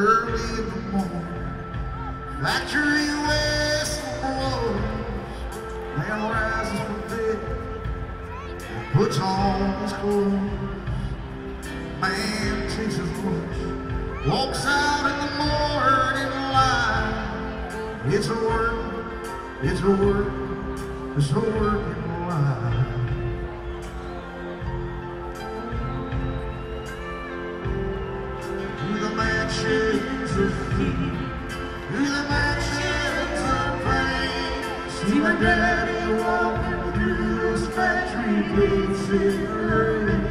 Early in the morning, factory whistle blows. Man rises from bed, puts on his clothes. Man takes his lunch, walks out in the morning light. It's a work, it's a work, it's a working See my daddy walking through those factory gates in the rain.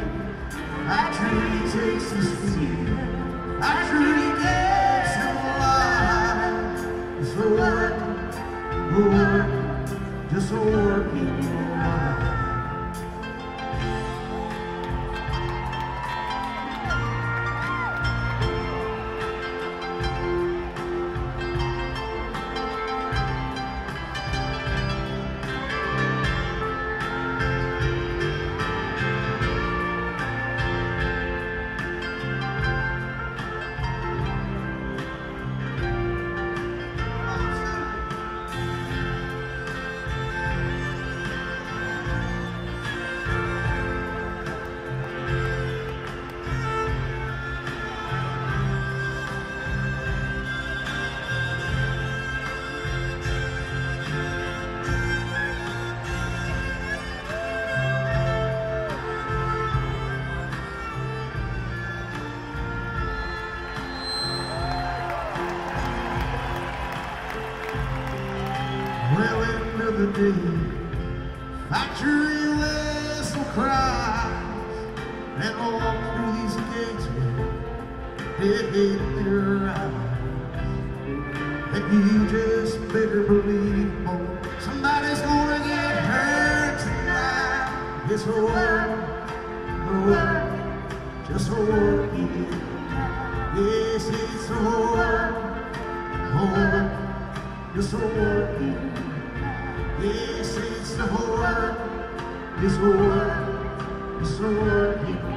Factory takes his fear, factory gets him alive. It's a work, a work, just a working the day, factory whistle cries, and all through these gates, dead hate their eyes. And you just better believe, boy, somebody's gonna get hurt tonight. It's a work, a work, just a work. Yes, it's a a work. It's a working, yes, it's a the it's a work, it's a working Thank you,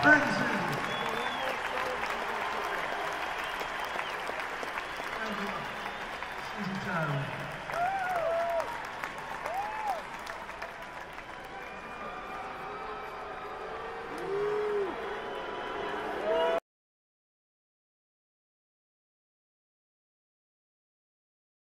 Thank you.